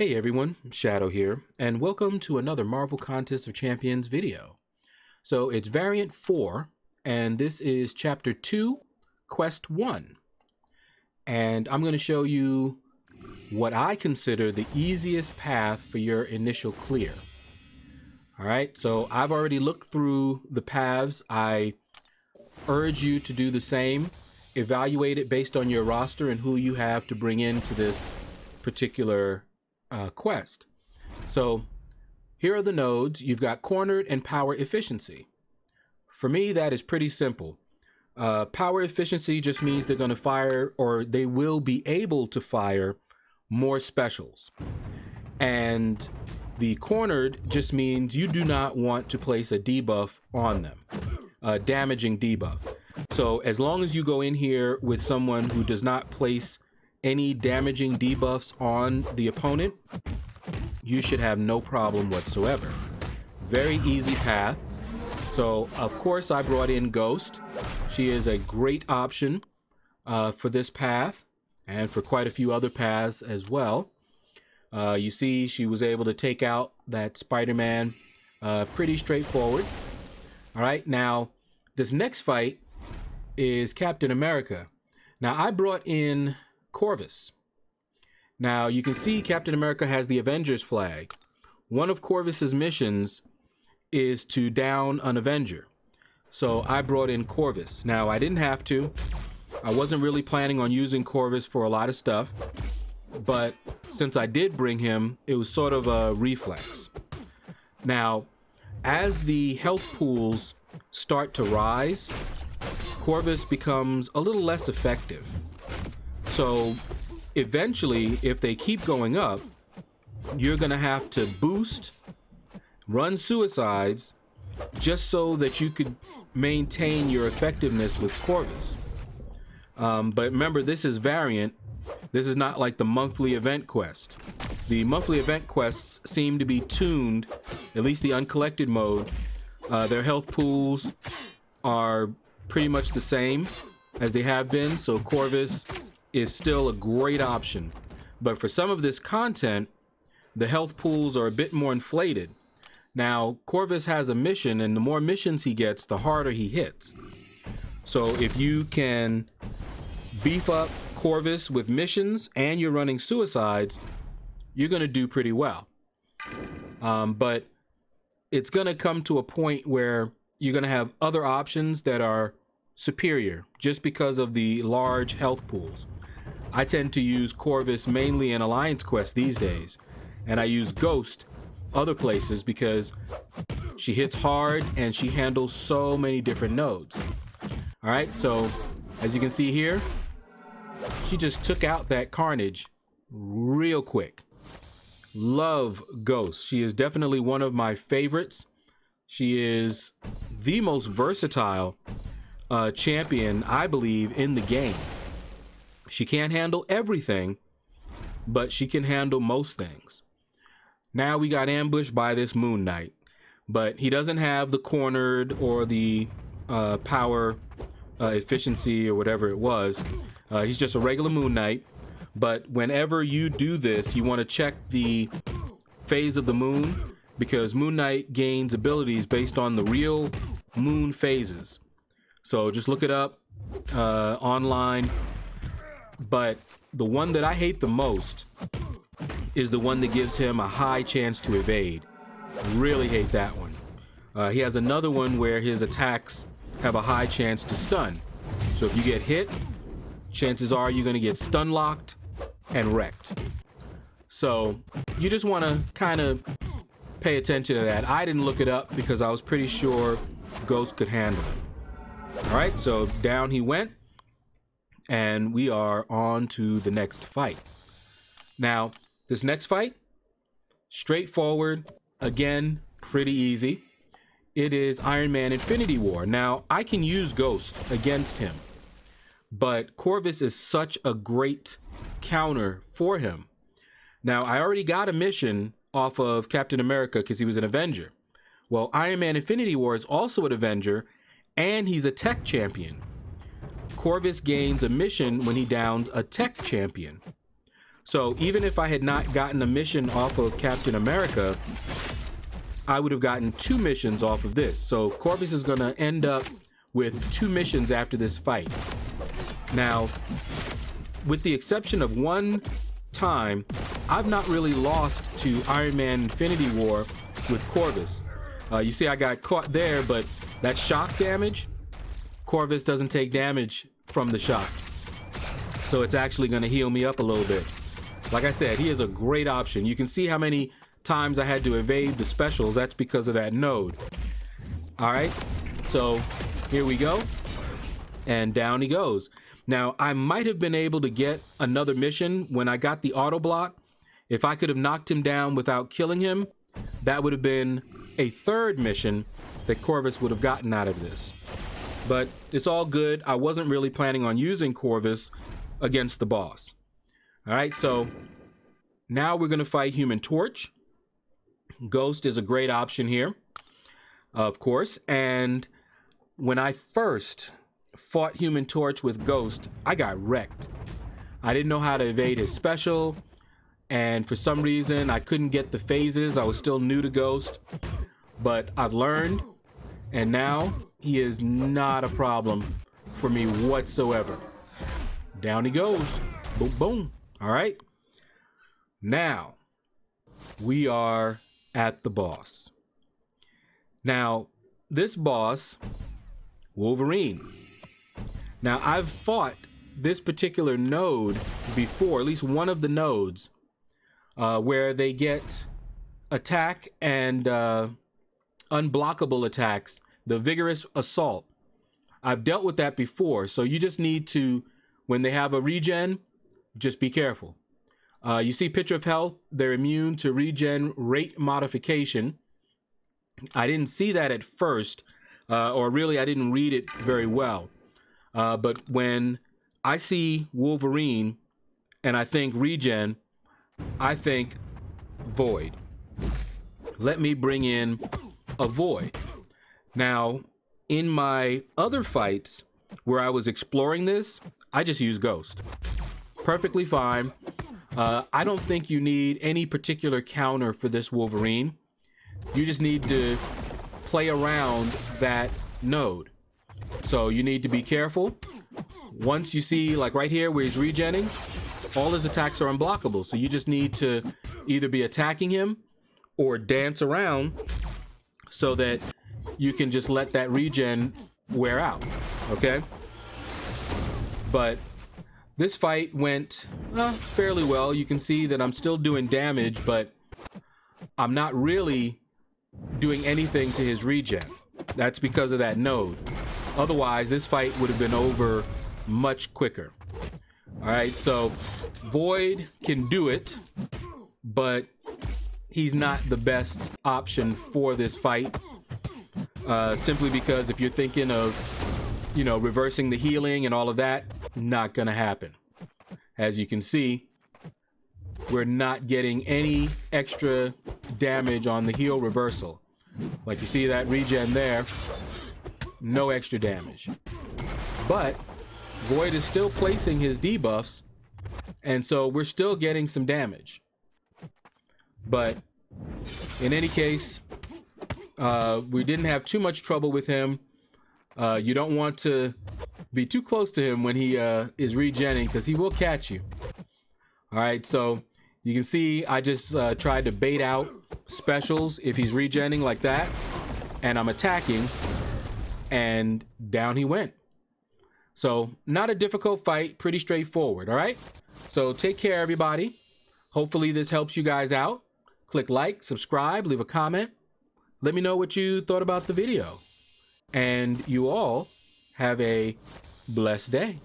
Hey everyone, Shaedow here, and welcome to another Marvel Contest of Champions video. So it's Variant 4, and this is Chapter 2, Quest 1. And I'm going to show you what I consider the easiest path for your initial clear. Alright, so I've already looked through the paths. I urge you to do the same. Evaluate it based on your roster and who you have to bring into this particular uh, quest. So here are the nodes. You've got cornered and power efficiency. For me, that is pretty simple. Uh, power efficiency just means they're going to fire or they will be able to fire more specials. And the cornered just means you do not want to place a debuff on them, a damaging debuff. So as long as you go in here with someone who does not place any damaging debuffs on the opponent, you should have no problem whatsoever. Very easy path. So, of course, I brought in Ghost. She is a great option uh, for this path and for quite a few other paths as well. Uh, you see, she was able to take out that Spider-Man uh, pretty straightforward. All right, now, this next fight is Captain America. Now, I brought in Corvus. Now, you can see Captain America has the Avengers flag. One of Corvus's missions is to down an Avenger. So I brought in Corvus. Now, I didn't have to. I wasn't really planning on using Corvus for a lot of stuff. But since I did bring him, it was sort of a reflex. Now, as the health pools start to rise, Corvus becomes a little less effective. So eventually, if they keep going up, you're going to have to boost, run suicides, just so that you could maintain your effectiveness with Corvus. Um, but remember, this is variant. This is not like the monthly event quest. The monthly event quests seem to be tuned, at least the uncollected mode. Uh, their health pools are pretty much the same as they have been. So Corvus is still a great option. But for some of this content, the health pools are a bit more inflated. Now, Corvus has a mission, and the more missions he gets, the harder he hits. So if you can beef up Corvus with missions and you're running suicides, you're going to do pretty well. Um, but it's going to come to a point where you're going to have other options that are superior just because of the large health pools. I tend to use Corvus mainly in Alliance Quest these days, and I use Ghost other places because she hits hard and she handles so many different nodes. All right, so as you can see here, she just took out that Carnage real quick. Love Ghost. She is definitely one of my favorites. She is the most versatile uh, champion, I believe, in the game. She can't handle everything, but she can handle most things. Now we got ambushed by this Moon Knight, but he doesn't have the cornered or the uh, power uh, efficiency or whatever it was. Uh, he's just a regular Moon Knight, but whenever you do this, you want to check the phase of the moon because Moon Knight gains abilities based on the real moon phases. So just look it up uh, online but the one that I hate the most is the one that gives him a high chance to evade. Really hate that one. Uh, he has another one where his attacks have a high chance to stun. So if you get hit, chances are you're going to get stun locked and wrecked. So you just want to kind of pay attention to that. I didn't look it up because I was pretty sure Ghost could handle it. All right, so down he went and we are on to the next fight. Now, this next fight, straightforward, again, pretty easy. It is Iron Man Infinity War. Now, I can use Ghost against him, but Corvus is such a great counter for him. Now, I already got a mission off of Captain America because he was an Avenger. Well, Iron Man Infinity War is also an Avenger, and he's a tech champion. Corvus gains a mission when he downs a tech champion. So even if I had not gotten a mission off of Captain America, I would have gotten two missions off of this. So Corvus is going to end up with two missions after this fight. Now, with the exception of one time, I've not really lost to Iron Man Infinity War with Corvus. Uh, you see I got caught there, but that shock damage, Corvus doesn't take damage from the shock. So it's actually going to heal me up a little bit. Like I said, he is a great option. You can see how many times I had to evade the specials. That's because of that node. All right, so here we go. And down he goes. Now, I might have been able to get another mission when I got the auto block. If I could have knocked him down without killing him, that would have been a third mission that Corvus would have gotten out of this. But it's all good. I wasn't really planning on using Corvus against the boss. All right, so now we're to fight Human Torch. Ghost is a great option here, of course. And when I first fought Human Torch with Ghost, I got wrecked. I didn't know how to evade his special, and for some reason, I couldn't get the phases. I was still new to Ghost, but I've learned, and now he is not a problem for me whatsoever. Down he goes. Boom, boom. All right. Now, we are at the boss. Now, this boss, Wolverine. Now, I've fought this particular node before, at least one of the nodes, uh, where they get attack and uh, unblockable attacks, the vigorous assault. I've dealt with that before, so you just need to when they have a regen, just be careful. Uh, you see picture of health, they're immune to regen rate modification. I didn't see that at first, uh, or really I didn't read it very well. Uh, but when I see Wolverine and I think regen, I think void. Let me bring in a void. Now, in my other fights where I was exploring this, I just use Ghost. Perfectly fine. Uh, I don't think you need any particular counter for this Wolverine. You just need to play around that node. So you need to be careful. Once you see, like right here where he's regenning, all his attacks are unblockable. So you just need to either be attacking him or dance around so that you can just let that regen wear out. Okay? But this fight went uh, fairly well. You can see that I'm still doing damage, but I'm not really doing anything to his regen. That's because of that node. Otherwise, this fight would have been over much quicker. All right, so Void can do it, but he's not the best option for this fight. Uh, simply because if you're thinking of, you know, reversing the healing and all of that, not gonna happen. As you can see, we're not getting any extra damage on the heal reversal. Like you see that regen there, no extra damage. But Void is still placing his debuffs, and so we're still getting some damage. But in any case, uh, we didn't have too much trouble with him. Uh, you don't want to be too close to him when he uh, is regenning because he will catch you. All right, so you can see I just uh, tried to bait out specials if he's regenning like that. And I'm attacking and down he went. So not a difficult fight, pretty straightforward, all right? So take care, everybody. Hopefully this helps you guys out. Click like, subscribe, leave a comment. Let me know what you thought about the video. And you all have a blessed day.